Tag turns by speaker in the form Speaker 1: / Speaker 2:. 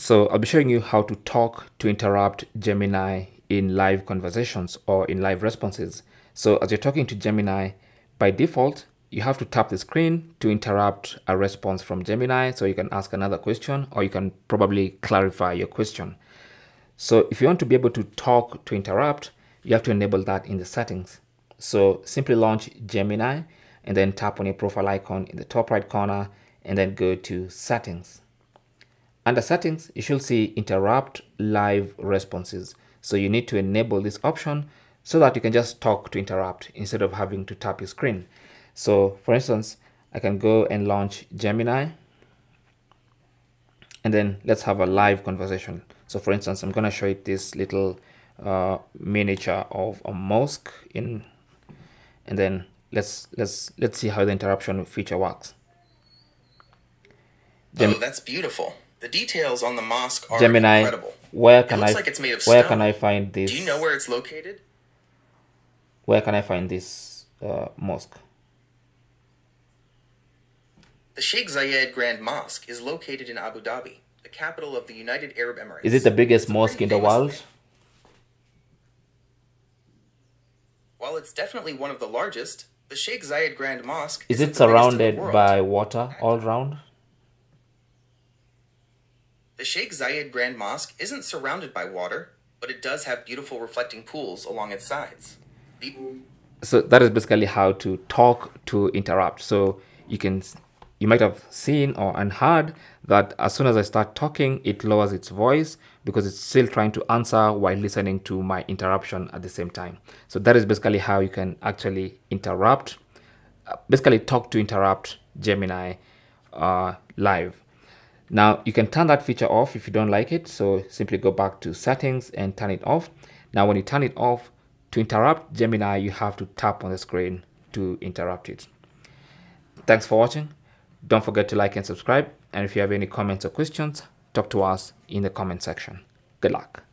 Speaker 1: So I'll be showing you how to talk to interrupt Gemini in live conversations or in live responses. So as you're talking to Gemini, by default, you have to tap the screen to interrupt a response from Gemini so you can ask another question or you can probably clarify your question. So if you want to be able to talk to interrupt, you have to enable that in the settings. So simply launch Gemini and then tap on your profile icon in the top right corner and then go to settings. Under settings, you should see interrupt live responses. So you need to enable this option so that you can just talk to interrupt instead of having to tap your screen. So for instance, I can go and launch Gemini and then let's have a live conversation. So for instance, I'm going to show you this little uh, miniature of a mosque in, and then let's let's let's see how the interruption feature works.
Speaker 2: Gem oh, that's beautiful. The details on the mosque are
Speaker 1: Gemini,
Speaker 2: incredible.
Speaker 1: Where can I like where stone. can I find this?
Speaker 2: Do you know where it's located?
Speaker 1: Where can I find this uh, mosque?
Speaker 2: The Sheikh Zayed Grand Mosque is located in Abu Dhabi, the capital of the United Arab Emirates.
Speaker 1: Is it the biggest mosque in the world?
Speaker 2: While it's definitely one of the largest, the Sheikh Zayed Grand Mosque
Speaker 1: is is it surrounded by water all around?
Speaker 2: The Sheikh Zayed Grand Mosque isn't surrounded by water, but it does have beautiful reflecting pools along its sides. The
Speaker 1: so that is basically how to talk to interrupt. So you can you might have seen or unheard that as soon as I start talking, it lowers its voice because it's still trying to answer while listening to my interruption at the same time. So that is basically how you can actually interrupt, uh, basically talk to interrupt Gemini uh, live. Now you can turn that feature off if you don't like it. So simply go back to settings and turn it off. Now when you turn it off, to interrupt Gemini, you have to tap on the screen to interrupt it. Thanks for watching. Don't forget to like and subscribe. And if you have any comments or questions, talk to us in the comment section. Good luck.